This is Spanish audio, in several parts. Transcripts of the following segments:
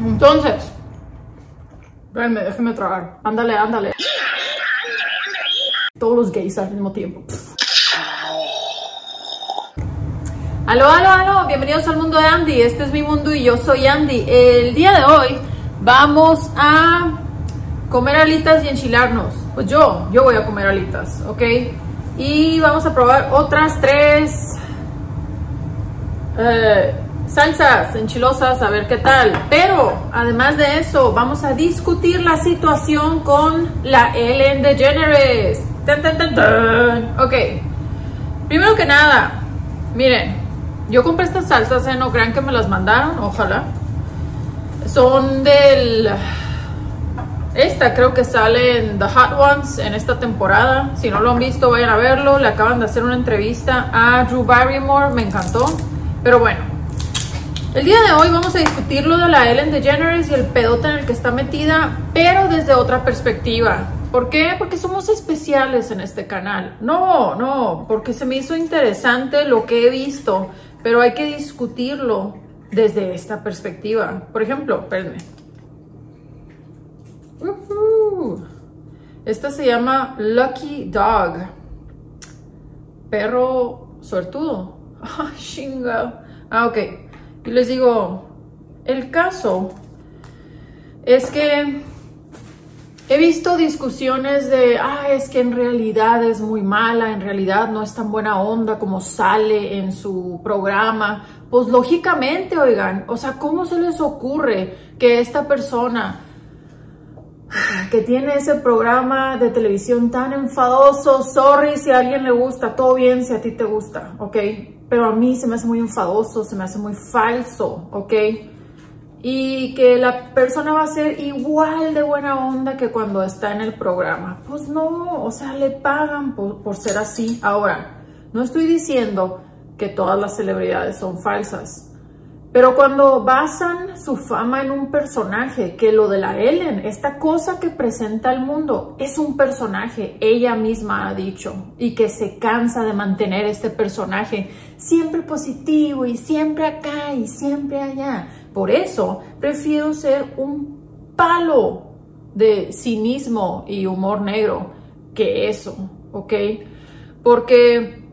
Entonces, Espérenme, déjenme tragar. Ándale, ándale. Todos los gays al mismo tiempo. Aló, aló, aló. Bienvenidos al mundo de Andy. Este es mi mundo y yo soy Andy. El día de hoy vamos a comer alitas y enchilarnos. Pues yo, yo voy a comer alitas, ¿ok? Y vamos a probar otras tres eh, salsas enchilosas, a ver qué tal. Pero además de eso, vamos a discutir la situación con la Ellen DeGeneres. Tan. Ok, primero que nada, miren, yo compré estas salsas, ¿eh? no crean que me las mandaron, ojalá. Son del... Esta creo que sale en The Hot Ones en esta temporada. Si no lo han visto, vayan a verlo. Le acaban de hacer una entrevista a Drew Barrymore, me encantó. Pero bueno, el día de hoy vamos a discutir lo de la Ellen DeGeneres y el pedote en el que está metida, pero desde otra perspectiva. ¿Por qué? Porque somos especiales en este canal. No, no, porque se me hizo interesante lo que he visto, pero hay que discutirlo desde esta perspectiva. Por ejemplo, espérenme. Uh Esta se llama Lucky Dog. Perro suertudo. Ah, chinga. Ah, ok. Y les digo, el caso es que he visto discusiones de, ah, es que en realidad es muy mala, en realidad no es tan buena onda como sale en su programa. Pues lógicamente, oigan, o sea, ¿cómo se les ocurre que esta persona que tiene ese programa de televisión tan enfadoso, sorry si a alguien le gusta, todo bien si a ti te gusta, ¿ok? pero a mí se me hace muy enfadoso, se me hace muy falso, ¿ok? Y que la persona va a ser igual de buena onda que cuando está en el programa. Pues no, o sea, le pagan por, por ser así. Ahora, no estoy diciendo que todas las celebridades son falsas. Pero cuando basan su fama en un personaje, que lo de la Ellen, esta cosa que presenta al mundo, es un personaje, ella misma ha dicho, y que se cansa de mantener este personaje siempre positivo y siempre acá y siempre allá. Por eso prefiero ser un palo de cinismo y humor negro que eso, ¿ok? Porque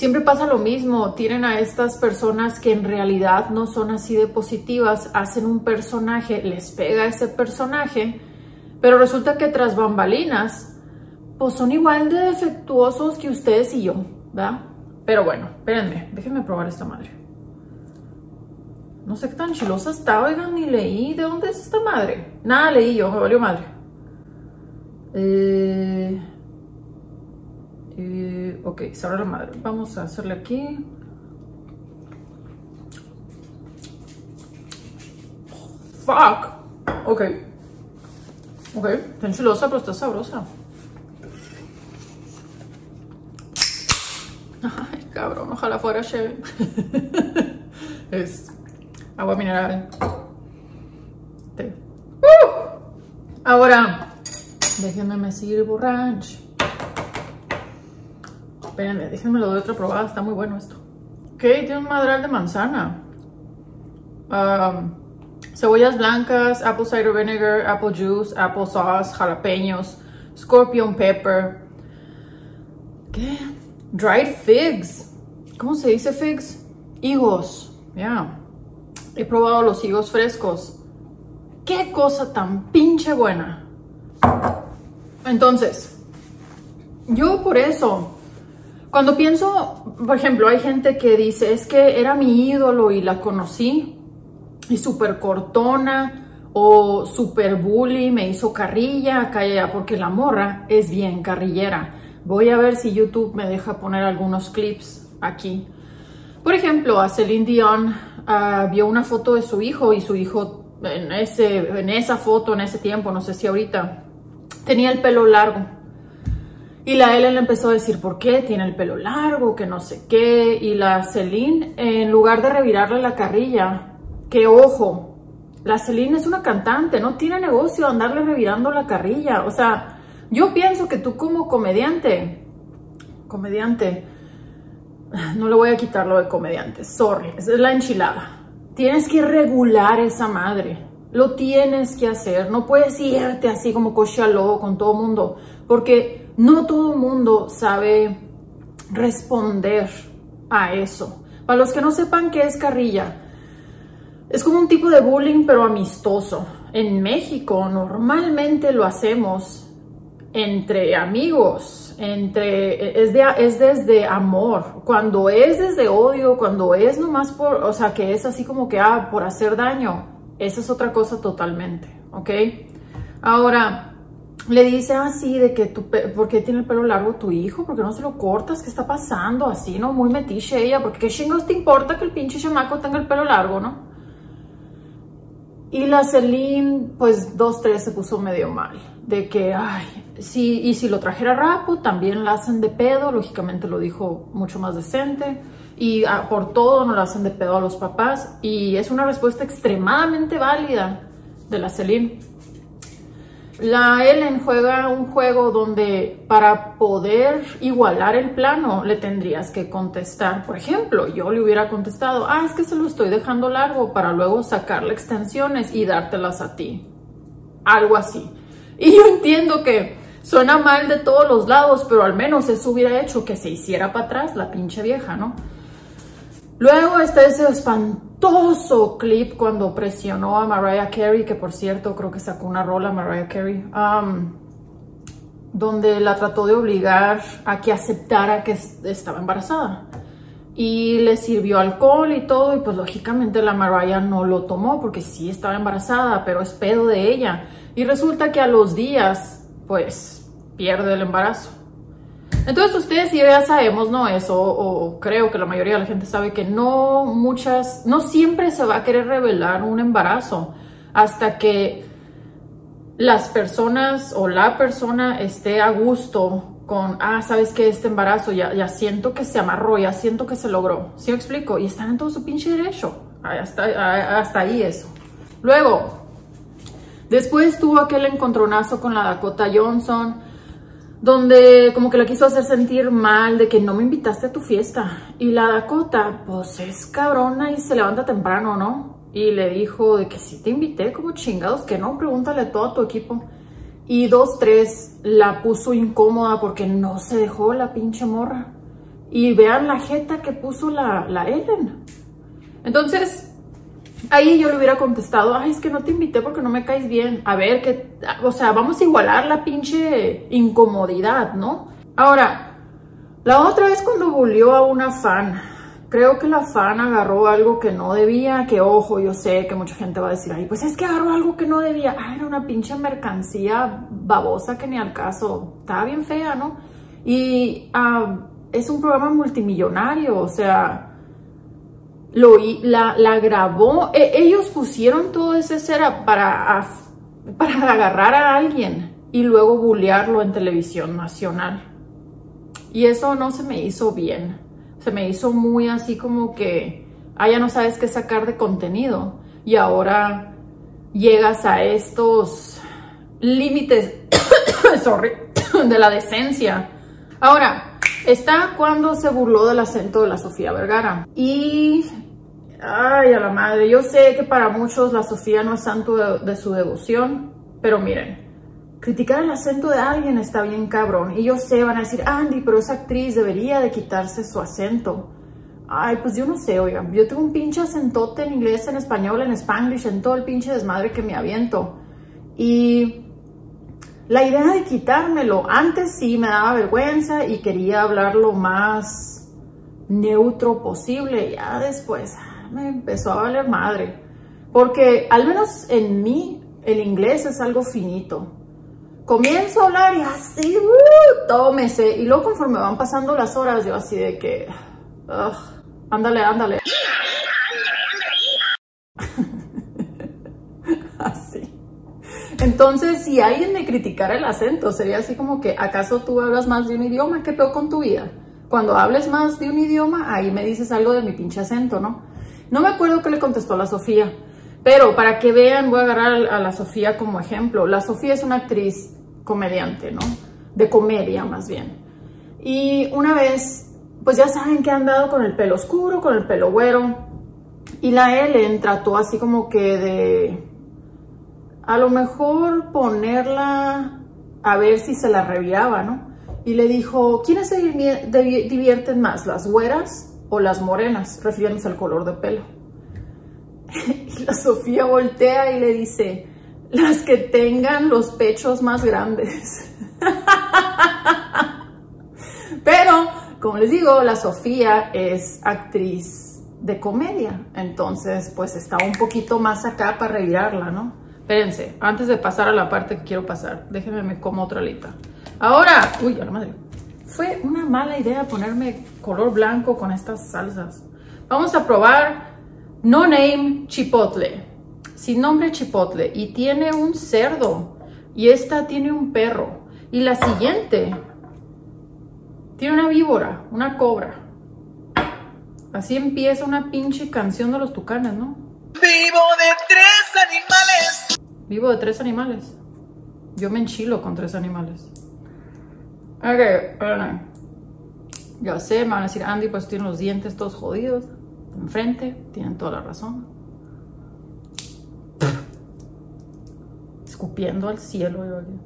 Siempre pasa lo mismo, tienen a estas personas que en realidad no son así de positivas, hacen un personaje, les pega ese personaje, pero resulta que tras bambalinas, pues son igual de defectuosos que ustedes y yo, ¿verdad? Pero bueno, espérenme, déjenme probar esta madre. No sé qué tan chilosa está, oigan, ni leí. ¿De dónde es esta madre? Nada leí yo, me valió madre. Eh... Eh, ok, la madre. Vamos a hacerle aquí. Fuck. Ok. Ok, está enchilosa, pero está sabrosa. Ay, cabrón, ojalá fuera Chevy. es agua mineral. Uh. Ahora, déjenme me sirvo. Espérenme, déjenme lo de otra probada, está muy bueno esto. Ok, tiene un madral de manzana. Um, cebollas blancas, apple cider vinegar, apple juice, apple sauce, jalapeños, scorpion pepper. ¿Qué? Dried figs. ¿Cómo se dice figs? Higos. Ya. He probado los higos frescos. Qué cosa tan pinche buena. Entonces, yo por eso cuando pienso, por ejemplo, hay gente que dice, es que era mi ídolo y la conocí y súper cortona o súper bully, me hizo carrilla acá porque la morra es bien carrillera. Voy a ver si YouTube me deja poner algunos clips aquí. Por ejemplo, a Celine Dion uh, vio una foto de su hijo y su hijo en, ese, en esa foto, en ese tiempo, no sé si ahorita, tenía el pelo largo y la Ellen le empezó a decir por qué tiene el pelo largo, que no sé qué. Y la Celine, en lugar de revirarle la carrilla, que ojo, la Celine es una cantante, no tiene negocio andarle revirando la carrilla. O sea, yo pienso que tú como comediante, comediante, no le voy a quitar lo de comediante, sorry, es la enchilada. Tienes que regular esa madre, Lo tienes que hacer. No puedes irte así como coche con todo mundo. Porque no todo el mundo sabe responder a eso. Para los que no sepan qué es carrilla, es como un tipo de bullying pero amistoso. En México normalmente lo hacemos entre amigos, entre es, de, es desde amor. Cuando es desde odio, cuando es nomás por, o sea, que es así como que, ah, por hacer daño, esa es otra cosa totalmente, ¿ok? Ahora, le dice así de que tu, ¿por qué tiene el pelo largo tu hijo? ¿Por qué no se lo cortas? ¿Qué está pasando? Así, ¿no? Muy metiche ella, porque qué chingos te importa que el pinche chamaco tenga el pelo largo, ¿no? Y la Celine, pues dos, tres se puso medio mal. De que, ay, sí, y si lo trajera rapo, también la hacen de pedo. Lógicamente lo dijo mucho más decente. Y ah, por todo no la hacen de pedo a los papás. Y es una respuesta extremadamente válida de la Celine. La Ellen juega un juego donde para poder igualar el plano le tendrías que contestar. Por ejemplo, yo le hubiera contestado, ah, es que se lo estoy dejando largo para luego sacarle extensiones y dártelas a ti. Algo así. Y yo entiendo que suena mal de todos los lados, pero al menos eso hubiera hecho que se hiciera para atrás la pinche vieja, ¿no? Luego está ese espantoso clip cuando presionó a Mariah Carey, que por cierto creo que sacó una rola Mariah Carey, um, donde la trató de obligar a que aceptara que estaba embarazada. Y le sirvió alcohol y todo, y pues lógicamente la Mariah no lo tomó porque sí estaba embarazada, pero es pedo de ella. Y resulta que a los días, pues, pierde el embarazo. Entonces ustedes ya sabemos, ¿no? Eso, o creo que la mayoría de la gente sabe que no muchas, no siempre se va a querer revelar un embarazo hasta que las personas o la persona esté a gusto con, ah, sabes que este embarazo ya, ya siento que se amarró, ya siento que se logró. ¿Sí me explico? Y están en todo su pinche derecho. Hasta, hasta ahí eso. Luego, después tuvo aquel encontronazo con la Dakota Johnson donde como que la quiso hacer sentir mal de que no me invitaste a tu fiesta. Y la Dakota, pues es cabrona y se levanta temprano, ¿no? Y le dijo de que sí te invité, como chingados, que no, pregúntale a todo tu equipo. Y dos, tres, la puso incómoda porque no se dejó la pinche morra. Y vean la jeta que puso la, la Ellen. Entonces, Ahí yo le hubiera contestado, ay, es que no te invité porque no me caes bien. A ver, que, o sea, vamos a igualar la pinche incomodidad, ¿no? Ahora, la otra vez cuando volvió a una fan, creo que la fan agarró algo que no debía, que ojo, yo sé que mucha gente va a decir, ay, pues es que agarró algo que no debía. Ay, era una pinche mercancía babosa que ni al caso. Estaba bien fea, ¿no? Y ah, es un programa multimillonario, o sea lo, la, la grabó, e, ellos pusieron todo ese cera para, para agarrar a alguien y luego bullearlo en televisión nacional. Y eso no se me hizo bien. Se me hizo muy así como que, ah, ya no sabes qué sacar de contenido. Y ahora llegas a estos límites, sorry, de la decencia. Ahora, Está cuando se burló del acento de la Sofía Vergara. Y, ay, a la madre, yo sé que para muchos la Sofía no es santo de, su devoción, pero miren, criticar el acento de alguien está bien cabrón. Y yo sé, van a decir, Andy, pero esa actriz debería de quitarse su acento. Ay, pues yo no sé, oigan, yo tengo un pinche acentote en inglés, en español, en spanglish, en todo el pinche desmadre que me aviento. Y la idea de quitármelo, antes sí me daba vergüenza y quería hablar lo más neutro posible. Ya después me empezó a valer madre. Porque al menos en mí el inglés es algo finito. Comienzo a hablar y así, uh, todo me sé. Y luego conforme van pasando las horas, yo así de que, ándale, ándale. Entonces, si alguien me criticara el acento, sería así como que, ¿acaso tú hablas más de un idioma? ¿Qué peor con tu vida? Cuando hables más de un idioma, ahí me dices algo de mi pinche acento, ¿no? No me acuerdo qué le contestó la Sofía, pero para que vean, voy a agarrar a la Sofía como ejemplo. La Sofía es una actriz comediante, ¿no? De comedia, más bien. Y una vez, pues ya saben que han dado con el pelo oscuro, con el pelo güero. Y la Ellen trató así como que de a lo mejor ponerla a ver si se la reviraba, ¿no? Y le dijo, ¿quiénes se divierten más, las güeras o las morenas? Refiriéndose al color de pelo. y la Sofía voltea y le dice, las que tengan los pechos más grandes. Pero, como les digo, la Sofía es actriz de comedia. Entonces, pues está un poquito más acá para revirarla, ¿no? Espérense, antes de pasar a la parte que quiero pasar, déjenme me como otra alita. Ahora, uy, a la madre. Fue una mala idea ponerme color blanco con estas salsas. Vamos a probar No Name Chipotle. Sin nombre Chipotle. Y tiene un cerdo. Y esta tiene un perro. Y la siguiente tiene una víbora, una cobra. Así empieza una pinche canción de los tucanes, ¿no? Vivo de tres animales. Vivo de tres animales. Yo me enchilo con tres animales. Ok, Ya sé, me van a decir, Andy, pues tienen los dientes todos jodidos. Enfrente, tienen toda la razón. Escupiendo al cielo. Yo aquí.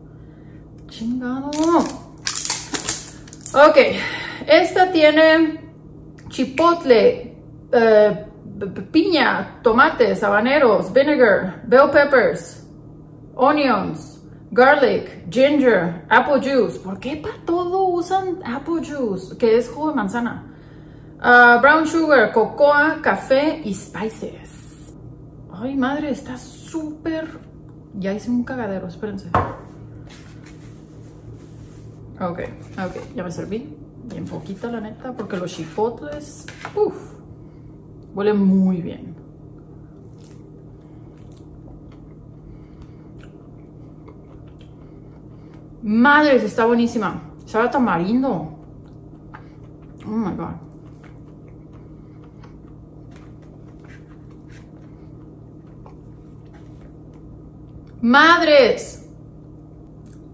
Chingado. Ok, esta tiene chipotle, eh, piña, tomates, habaneros, vinegar, bell peppers, onions, garlic, ginger, apple juice. ¿Por qué para todo usan apple juice? Que es jugo de manzana. Uh, brown sugar, cocoa, café y spices. Ay, madre, está súper... Ya hice un cagadero, espérense. Ok, ok, ya me serví. Bien poquito, la neta, porque los chipotles, uff, huelen muy bien. Madres, está buenísima. Sabe a tamarindo. Oh my god. Madres.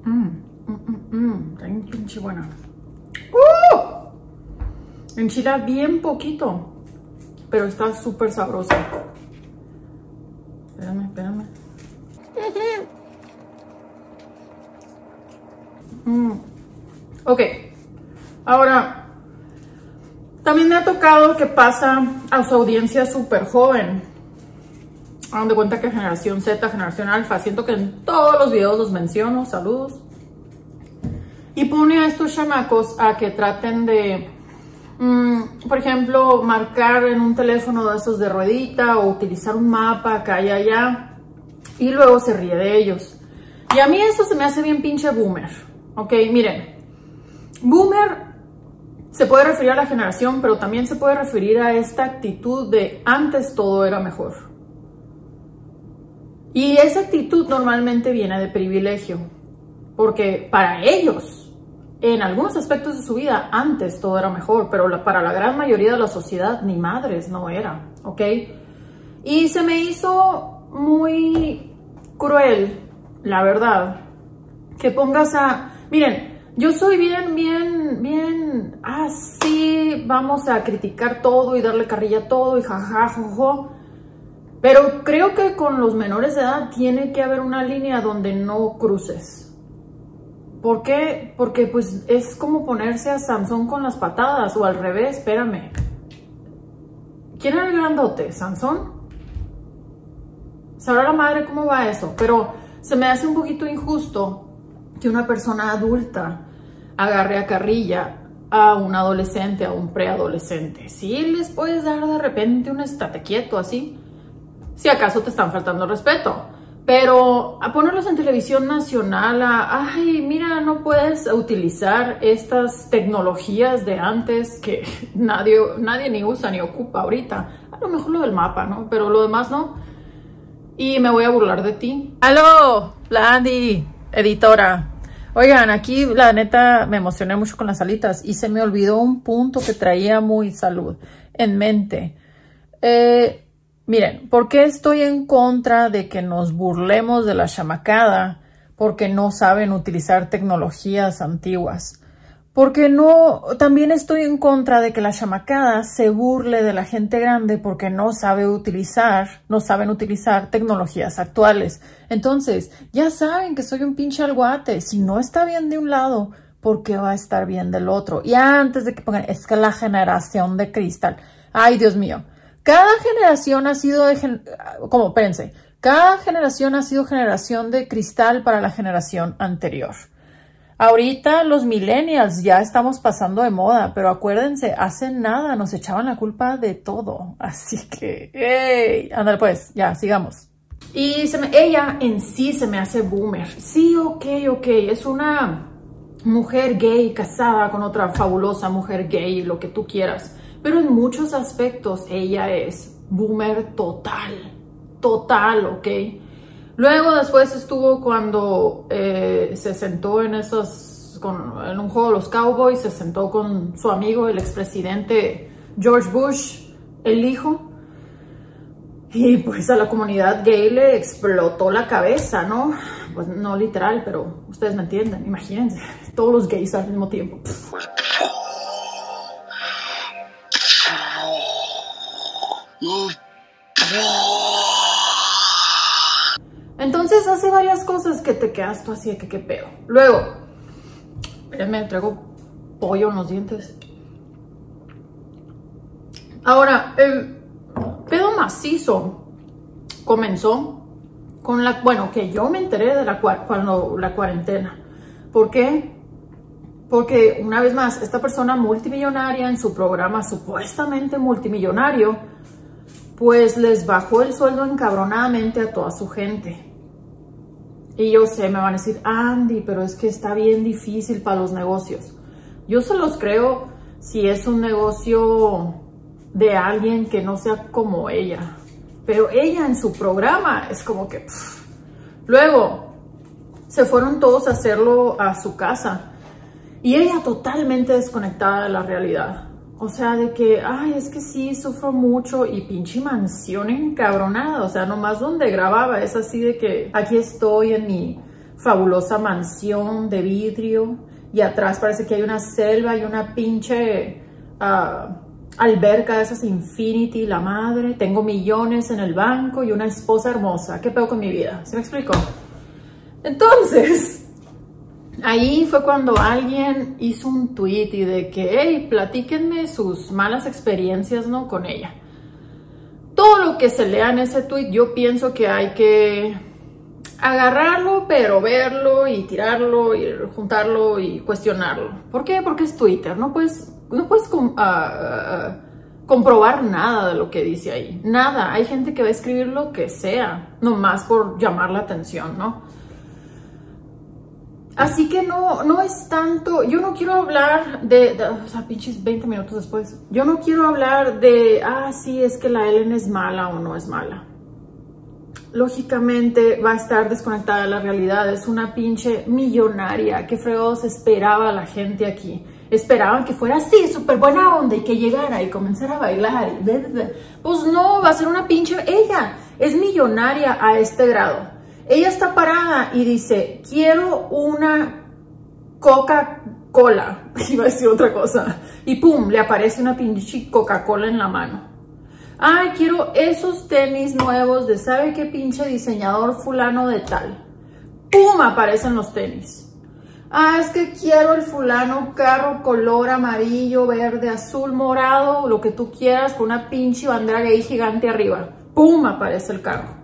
Mmm. Mmm, está bien pinche buena. ¡Uh! Enchila bien poquito, pero está súper sabrosa. Espérame, espérame. Mm. Ok, ahora, también me ha tocado que pasa a su audiencia súper joven. Hagan de cuenta que generación Z, generación alfa, siento que en todos los videos los menciono, saludos. Y pone a estos chamacos a que traten de, mm, por ejemplo, marcar en un teléfono de esos de ruedita o utilizar un mapa acá y allá. Y luego se ríe de ellos. Y a mí eso se me hace bien pinche boomer. Ok, miren. Boomer se puede referir a la generación, pero también se puede referir a esta actitud de antes todo era mejor. Y esa actitud normalmente viene de privilegio, porque para ellos en algunos aspectos de su vida antes todo era mejor, pero para la gran mayoría de la sociedad ni madres no era, ¿ok? Y se me hizo muy cruel, la verdad, que pongas a... Miren, yo soy bien, bien, bien así, vamos a criticar todo y darle carrilla a todo y jajaja, pero creo que con los menores de edad tiene que haber una línea donde no cruces. ¿Por qué? Porque pues es como ponerse a Sansón con las patadas o al revés, espérame. ¿Quién era el grandote? ¿Sansón? Sabrá la madre cómo va eso, pero se me hace un poquito injusto que una persona adulta agarre a carrilla a un adolescente, a un preadolescente. Si les puedes dar de repente un estate quieto así, si acaso te están faltando respeto. Pero a ponerlos en televisión nacional, a, ay, mira, no puedes utilizar estas tecnologías de antes que nadie, nadie ni usa ni ocupa ahorita. A lo mejor lo del mapa, ¿no? Pero lo demás no. Y me voy a burlar de ti. ¡Aló! La Andy, editora. Oigan, aquí la neta me emocioné mucho con las alitas y se me olvidó un punto que traía muy salud en mente. Eh, Miren, ¿por qué estoy en contra de que nos burlemos de la chamacada? Porque no saben utilizar tecnologías antiguas. Porque no, también estoy en contra de que la chamacada se burle de la gente grande porque no sabe utilizar, no saben utilizar tecnologías actuales. Entonces, ya saben que soy un pinche alguate. Si no está bien de un lado, ¿por qué va a estar bien del otro? Y antes de que pongan, es que la generación de cristal. Ay, Dios mío. Cada generación ha sido, de, como, espérense, cada generación ha sido generación de cristal para la generación anterior. Ahorita los millennials ya estamos pasando de moda, pero acuérdense, hace nada nos echaban la culpa de todo. Así que, hey, ándale pues, ya, sigamos. Y se me, ella en sí se me hace boomer. Sí, ok, ok, es una mujer gay casada con otra fabulosa mujer gay, lo que tú quieras. Pero en muchos aspectos ella es boomer total, total, ok. Luego después estuvo cuando eh, se sentó en esos, con, en un juego de los Cowboys, se sentó con su amigo, el expresidente George Bush, el hijo, y pues a la comunidad gay le explotó la cabeza, ¿no? Pues no literal, pero ustedes me entienden, imagínense, todos los gays al mismo tiempo. Entonces hace varias cosas que te quedas tú así de que qué pedo. Luego, me traigo pollo en los dientes. Ahora, el pedo macizo comenzó con la, bueno, que yo me enteré de la, cuando, la cuarentena. ¿Por qué? Porque una vez más, esta persona multimillonaria en su programa supuestamente multimillonario, pues les bajó el sueldo encabronadamente a toda su gente. Y yo sé, me van a decir, Andy, pero es que está bien difícil para los negocios. Yo se los creo si es un negocio de alguien que no sea como ella. Pero ella en su programa es como que... Luego, se fueron todos a hacerlo a su casa. Y ella totalmente desconectada de la realidad. O sea, de que, ay, es que sí, sufro mucho y pinche mansión encabronada. O sea, nomás donde grababa es así de que aquí estoy en mi fabulosa mansión de vidrio y atrás parece que hay una selva y una pinche uh, alberca de esas Infinity, la madre. Tengo millones en el banco y una esposa hermosa. ¿Qué pedo con mi vida? ¿Se me explicó? Entonces, Ahí fue cuando alguien hizo un tweet y de que, hey, platíquenme sus malas experiencias, ¿no? Con ella. Todo lo que se lea en ese tweet, yo pienso que hay que agarrarlo, pero verlo y tirarlo y juntarlo y cuestionarlo. ¿Por qué? Porque es Twitter, no puedes, no puedes ah, comprobar nada de lo que dice ahí. Nada, hay gente que va a escribir lo que sea, nomás por llamar la atención, ¿no? Así que no, no es tanto, yo no quiero hablar de, o sea, pinches 20 minutos después, yo no quiero hablar de, ah, sí, es que la Ellen es mala o no es mala. Lógicamente va a estar desconectada de la realidad, es una pinche millonaria, qué fregados esperaba la gente aquí. Esperaban que fuera así, súper buena onda y que llegara y comenzara a bailar. Pues no, va a ser una pinche, ella es millonaria a este grado ella está parada y dice, quiero una Coca-Cola. Iba a decir otra cosa. Y pum, le aparece una pinche Coca-Cola en la mano. Ay, quiero esos tenis nuevos de sabe qué pinche diseñador fulano de tal. Pum, aparecen los tenis. Ah, es que quiero el fulano carro color amarillo, verde, azul, morado, lo que tú quieras, con una pinche bandera gay gigante arriba. ¡Pum! aparece el carro.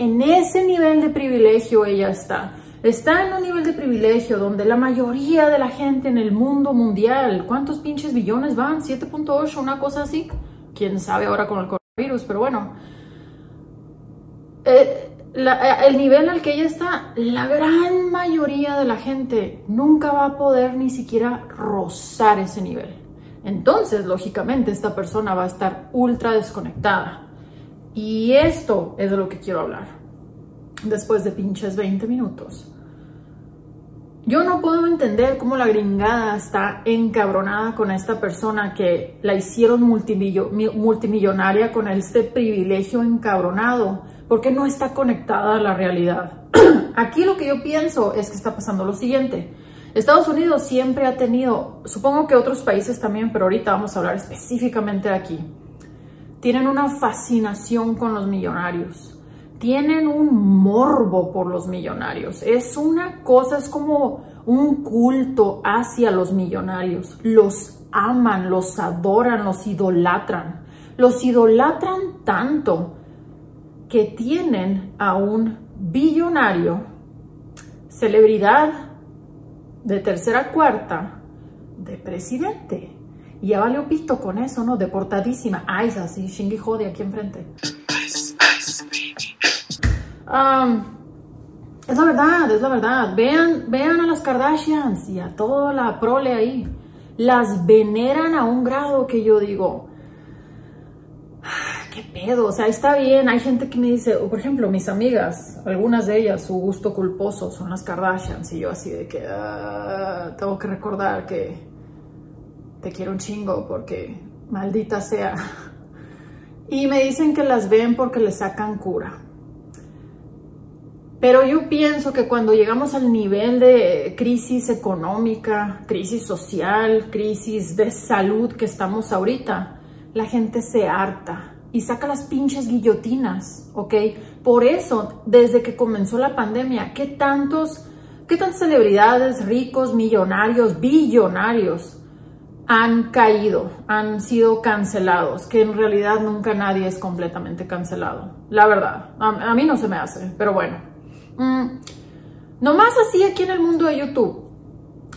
En ese nivel de privilegio ella está. Está en un nivel de privilegio donde la mayoría de la gente en el mundo mundial, ¿cuántos pinches billones van? ¿7.8? Una cosa así. Quién sabe ahora con el coronavirus, pero bueno. Eh, eh, el nivel al que ella está, la gran mayoría de la gente nunca va a poder ni siquiera rozar ese nivel. Entonces, lógicamente, esta persona va a estar ultra desconectada. Y esto es de lo que quiero hablar. Después de pinches 20 minutos. Yo no puedo entender cómo la gringada está encabronada con esta persona que la hicieron multimillonaria con este privilegio encabronado, porque no está conectada a la realidad. Aquí lo que yo pienso es que está pasando lo siguiente. Estados Unidos siempre ha tenido, supongo que otros países también, pero ahorita vamos a hablar específicamente de aquí, tienen una fascinación con los millonarios, tienen un morbo por los millonarios, es una cosa, es como un culto hacia los millonarios, los aman, los adoran, los idolatran, los idolatran tanto que tienen a un billonario, celebridad, de tercera cuarta de presidente. Y ya valió pito con eso, ¿no? Deportadísima. Ay, así, Shingy Jode aquí enfrente. es la verdad, es la verdad. Vean, vean a las Kardashians y a toda la prole ahí. Las veneran a un grado que yo digo, ¿qué pedo? O sea, está bien, hay gente que me dice, por ejemplo, mis amigas, algunas de ellas, su gusto culposo son las Kardashians, y yo así de que ah, tengo que recordar que te quiero un chingo porque maldita sea. Y me dicen que las ven porque le sacan cura. Pero yo pienso que cuando llegamos al nivel de crisis económica, crisis social, crisis de salud que estamos ahorita, la gente se harta y saca las pinches guillotinas, ¿ok? Por eso, desde que comenzó la pandemia, ¿qué tantos, qué tantas celebridades, ricos, millonarios, billonarios han caído, han sido cancelados? Que en realidad nunca nadie es completamente cancelado, la verdad. A, mí no se me hace, pero bueno. Mm, nomás así aquí en el mundo de YouTube.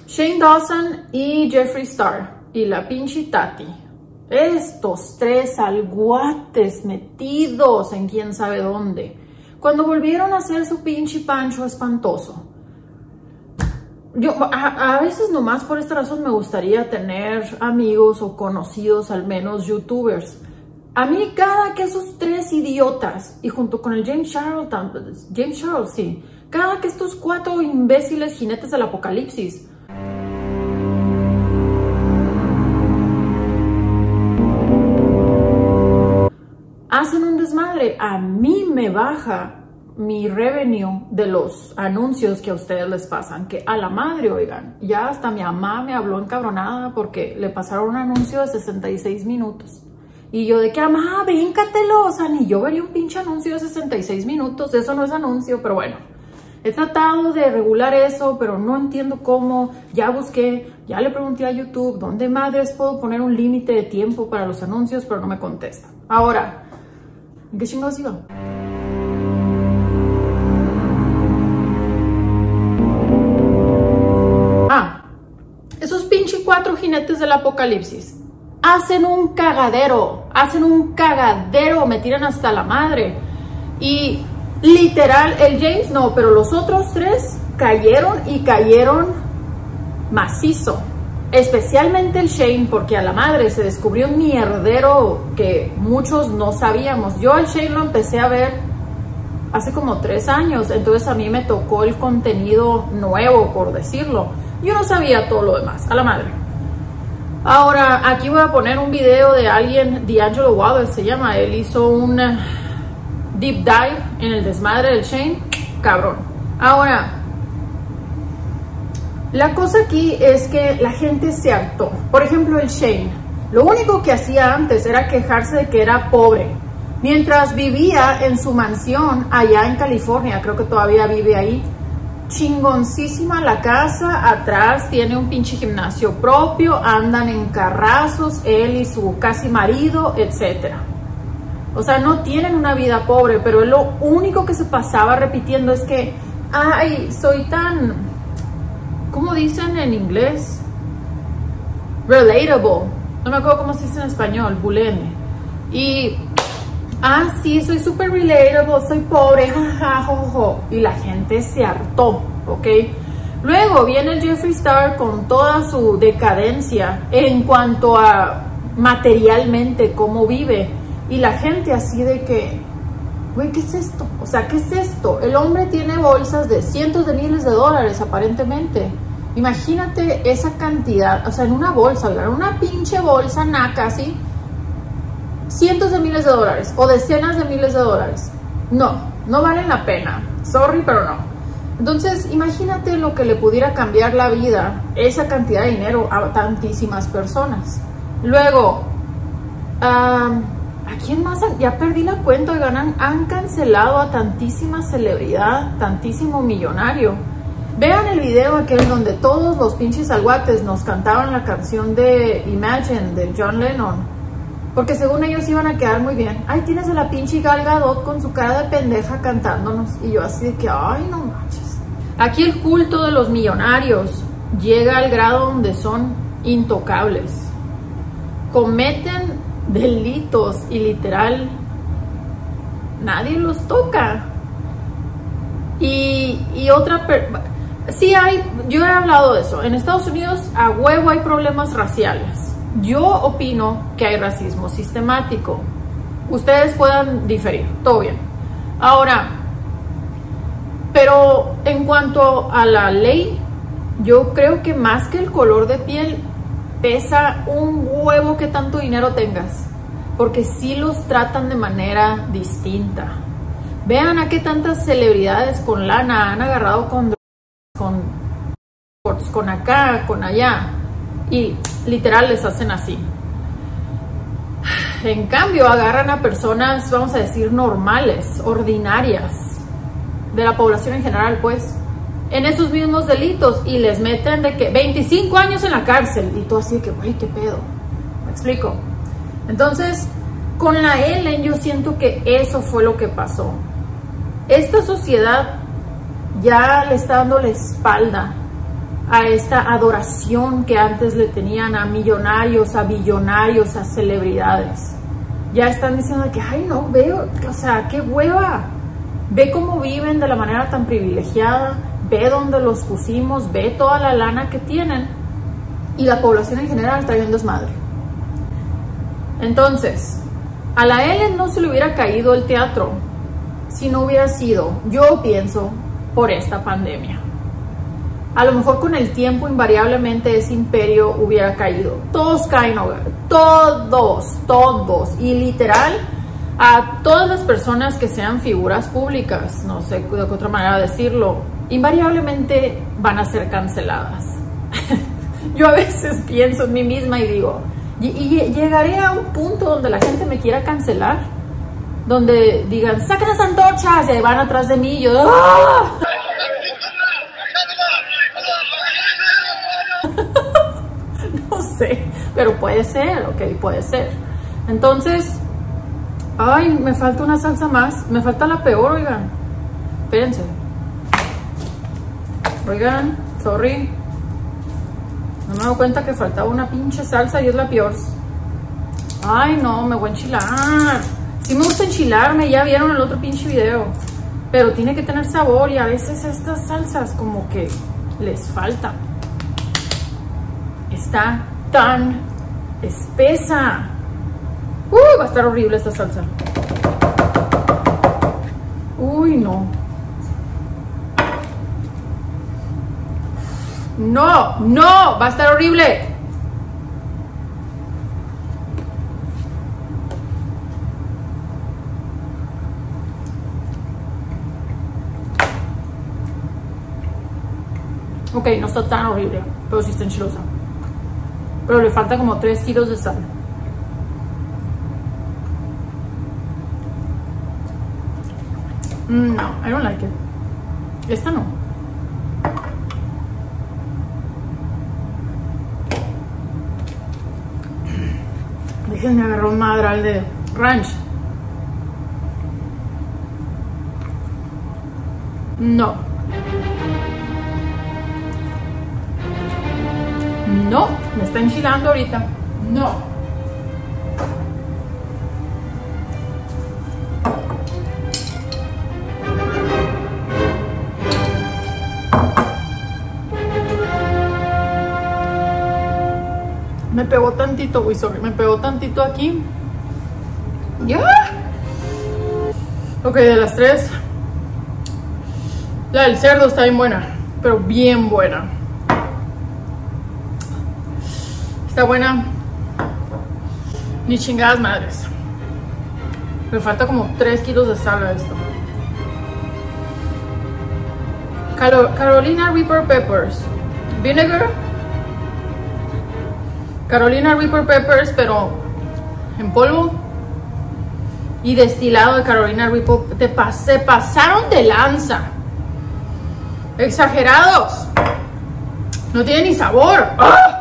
Shane Dawson y Jeffree Star y la pinche Tati estos tres alguates metidos en quién sabe dónde. Cuando volvieron a hacer su pinche pancho espantoso. Yo a, a, veces nomás por esta razón me gustaría tener amigos o conocidos, al menos youtubers. A mí cada que esos tres idiotas, y junto con el James Charles, James Charles, sí, cada que estos cuatro imbéciles jinetes del apocalipsis hacen un desmadre, a mí me baja mi revenue de los anuncios que a ustedes les pasan, que a la madre, oigan, ya hasta mi mamá me habló encabronada porque le pasaron un anuncio de 66 minutos. Y yo de que, mamá, bríncatelo, o sea, ni yo vería un pinche anuncio de 66 minutos, eso no es anuncio, pero bueno. He tratado de regular eso, pero no entiendo cómo. Ya busqué, ya le pregunté a YouTube, ¿dónde madres puedo poner un límite de tiempo para los anuncios? Pero no me contesta. Ahora, ¿En qué chingados iba? Jinetes del apocalipsis hacen un cagadero, hacen un cagadero, me tiran hasta la madre. Y literal, el James no, pero los otros tres cayeron y cayeron macizo especialmente el Shane, porque a la madre se descubrió un mierdero que muchos no sabíamos. Yo al Shane lo empecé a ver hace como tres años, entonces a mí me tocó el contenido nuevo, por decirlo. Yo no sabía todo lo demás, a la madre. Ahora, aquí voy a poner un video de alguien, D'Angelo Waddell se llama, él hizo un deep dive en el desmadre del Shane, cabrón. Ahora, la cosa aquí es que la gente se hartó. Por ejemplo, el Shane. Lo único que hacía antes era quejarse de que era pobre. Mientras vivía en su mansión allá en California, creo que todavía vive ahí. Chingoncísima la casa, atrás tiene un pinche gimnasio propio, andan en carrazos, él y su casi marido, etc. O sea, no tienen una vida pobre, pero lo único que se pasaba repitiendo es que, ay, soy tan ¿cómo dicen en inglés? Relatable. No me acuerdo cómo se dice en español, buleme. Y, ah, sí, soy súper relatable, soy pobre, jajaja, Y la gente se hartó, ¿ok? Luego viene Jeffree Star con toda su decadencia en cuanto a materialmente cómo vive. Y la gente así de que, güey, ¿qué es esto? O sea, ¿qué es esto? El hombre tiene bolsas de cientos de miles de dólares aparentemente. Imagínate esa cantidad, o sea, en una bolsa, en una pinche bolsa naca así, cientos de miles de dólares o decenas de miles de dólares. No, no valen la pena. Sorry, pero no. Entonces, imagínate lo que le pudiera cambiar la vida, esa cantidad de dinero a tantísimas personas. Luego, ¿a quién más? Ya perdí la cuenta, oigan, han, han cancelado a tantísima celebridad, tantísimo millonario. Vean el video aquel donde todos los pinches alguates nos cantaban la canción de Imagine de John Lennon. Porque según ellos iban a quedar muy bien. Ay, tienes a la pinche Gal Gadot con su cara de pendeja cantándonos. Y yo así de que, ay, no manches. Aquí el culto de los millonarios llega al grado donde son intocables. Cometen delitos y literal nadie los toca. Y, y otra... Sí hay, yo he hablado de eso. En Estados Unidos a huevo hay problemas raciales yo opino que hay racismo sistemático. Ustedes puedan diferir, todo bien. Ahora, pero en cuanto a la ley, yo creo que más que el color de piel, pesa un huevo que tanto dinero tengas, porque sí los tratan de manera distinta. Vean a qué tantas celebridades con lana han agarrado con con, con acá, con allá y literal les hacen así. En cambio, agarran a personas, vamos a decir, normales, ordinarias, de la población en general, pues, en esos mismos delitos y les meten de que 25 años en la cárcel. Y tú así de que, güey, qué pedo. ¿Me explico? Entonces, con la Ellen yo siento que eso fue lo que pasó. Esta sociedad ya le está dando la espalda a esta adoración que antes le tenían a millonarios, a billonarios, a celebridades. Ya están diciendo que, ay, no, veo, o sea, qué hueva. Ve cómo viven de la manera tan privilegiada, ve dónde los pusimos, ve toda la lana que tienen. Y la población en general trae un desmadre. Entonces, a la Ellen no se le hubiera caído el teatro si no hubiera sido, yo pienso, por esta pandemia a lo mejor con el tiempo invariablemente ese imperio hubiera caído. Todos caen, todos, todos. Y literal, a todas las personas que sean figuras públicas, no sé de qué otra manera decirlo, invariablemente van a ser canceladas. Yo a veces pienso en mí misma y digo, y, llegaré a un punto donde la gente me quiera cancelar, donde digan, saquen las antorchas y van atrás de mí y yo, ¡ah! Pero puede ser, ok, puede ser. Entonces, ay, me falta una salsa más, me falta la peor, oigan. Espérense. Oigan, sorry. No me doy cuenta que faltaba una pinche salsa y es la peor. Ay, no, me voy a enchilar. Sí me gusta enchilarme, ya vieron el otro pinche video. Pero tiene que tener sabor y a veces estas salsas como que les falta. Está tan espesa. Uy, va a estar horrible esta salsa. Uy, no. No, no, va a estar horrible. Ok, no está tan horrible, pero sí está enchilosa pero le falta como 3 kilos de sal. Mm, no, I don't like it. Esta no. Déjenme agarrar un madral de ranch. No. No, me está enchilando ahorita. No. Me pegó tantito, uy, sorry, me pegó tantito aquí. Ya. Ok, de las tres. La del cerdo está bien buena, pero bien buena. Está buena. Ni chingadas madres. Me falta como 3 kilos de sal a esto. Carolina Reaper Peppers. Vinegar. Carolina Reaper Peppers, pero en polvo. Y destilado de Carolina Reaper. Te se pasaron de lanza. Exagerados. No tiene ni sabor. ¡Ah!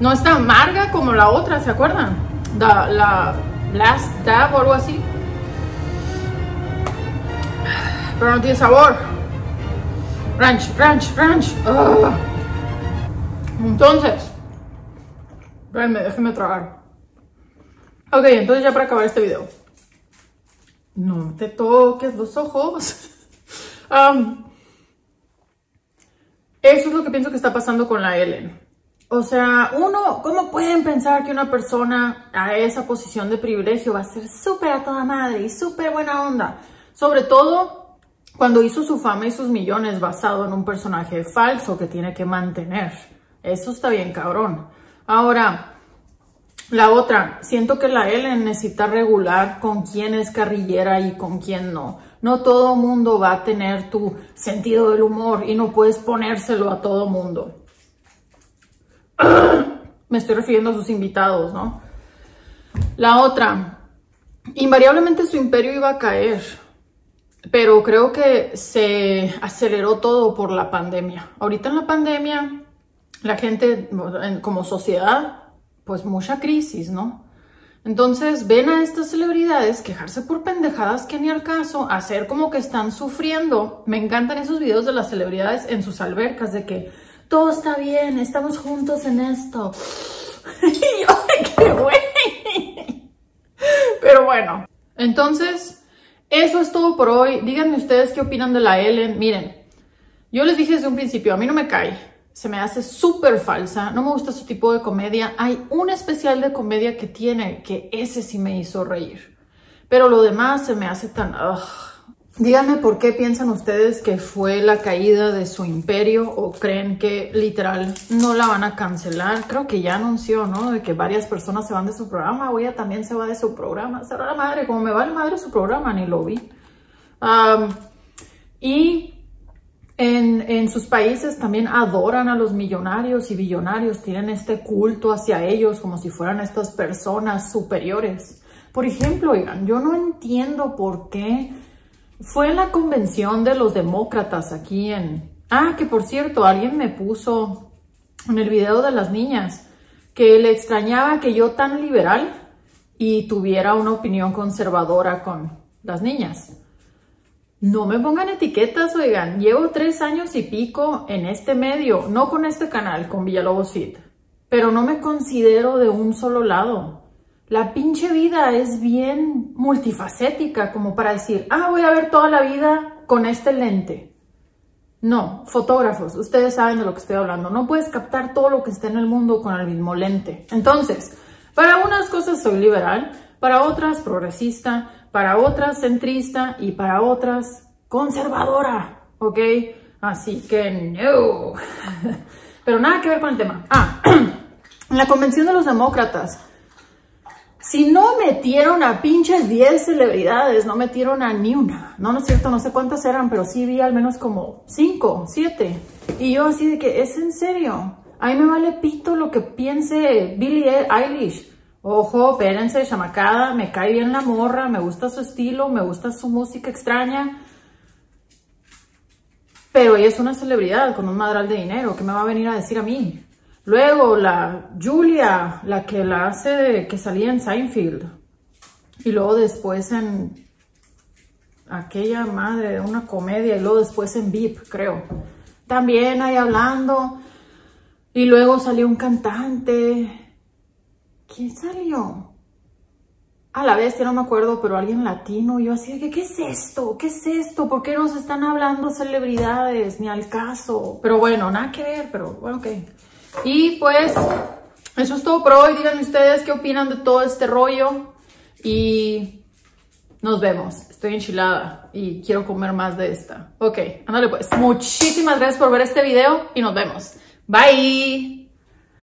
No está amarga como la otra, ¿se acuerdan? La, la Last Dab o algo así. Pero no tiene sabor. Ranch, ranch, ranch. Entonces, Déjenme, déjenme tragar. Ok, entonces ya para acabar este video. No te toques los ojos. Um, eso es lo que pienso que está pasando con la Ellen. O sea, uno, ¿cómo pueden pensar que una persona a esa posición de privilegio va a ser súper a toda madre y súper buena onda? Sobre todo cuando hizo su fama y sus millones basado en un personaje falso que tiene que mantener. Eso está bien cabrón. Ahora, la otra, siento que la Ellen necesita regular con quién es carrillera y con quién no. No todo mundo va a tener tu sentido del humor y no puedes ponérselo a todo mundo. Me estoy refiriendo a sus invitados, ¿no? La otra, invariablemente su imperio iba a caer, pero creo que se aceleró todo por la pandemia. Ahorita en la pandemia, la gente como sociedad, pues mucha crisis, ¿no? Entonces ven a estas celebridades quejarse por pendejadas que ni al caso, hacer como que están sufriendo. Me encantan esos videos de las celebridades en sus albercas de que todo está bien, estamos juntos en esto. y yo, qué güey. Pero bueno, entonces, eso es todo por hoy. Díganme ustedes qué opinan de la Ellen. Miren, yo les dije desde un principio, a mí no me cae se me hace súper falsa, no me gusta su tipo de comedia. Hay un especial de comedia que tiene, que ese sí me hizo reír. Pero lo demás se me hace tan... Díganme por qué piensan ustedes que fue la caída de su imperio o creen que literal no la van a cancelar. Creo que ya anunció, ¿no? De que varias personas se van de su programa. O ella también se va de su programa. Será la madre, como me va el madre su programa, ni lo vi. y en, sus países también adoran a los millonarios y billonarios, tienen este culto hacia ellos como si fueran estas personas superiores. Por ejemplo, oigan, yo no entiendo por qué fue en la convención de los demócratas aquí en... Ah, que por cierto, alguien me puso en el video de las niñas que le extrañaba que yo tan liberal y tuviera una opinión conservadora con las niñas. No me pongan etiquetas, oigan. Llevo tres años y pico en este medio, no con este canal, con Villalobos Fit. Pero no me considero de un solo lado. La pinche vida es bien multifacética, como para decir, ah, voy a ver toda la vida con este lente. No, fotógrafos, ustedes saben de lo que estoy hablando. No puedes captar todo lo que está en el mundo con el mismo lente. Entonces, para unas cosas soy liberal, para otras progresista, para otras centrista y para otras conservadora, ¿ok? Así que no. Pero nada que ver con el tema. Ah, la convención de los demócratas, si no metieron a pinches 10 celebridades, no metieron a ni una. No, no es cierto, no sé cuántas eran, pero sí vi al menos como 5, 7. Y yo así de que, ¿es en serio? A mí me vale pito lo que piense Billie Eilish. Ojo, espérense, chamacada, me cae bien la morra, me gusta su estilo, me gusta su música extraña. Pero ella es una celebridad con un madral de dinero, ¿qué me va a venir a decir a mí? Luego, la Julia, la que la hace, que salía en Seinfeld. Y luego después en aquella madre de una comedia y luego después en VIP, creo. También ahí hablando. Y luego salió un cantante ¿Quién salió? A la vez, no me acuerdo, pero alguien latino. Yo así de ¿qué es esto? ¿Qué es esto? ¿Por qué nos están hablando celebridades? Ni al caso. Pero bueno, nada que ver, pero bueno, ok. Y pues, eso es todo por hoy. Díganme ustedes qué opinan de todo este rollo. Y nos vemos. Estoy enchilada y quiero comer más de esta. Ok, ándale pues. Muchísimas gracias por ver este video y nos vemos. Bye.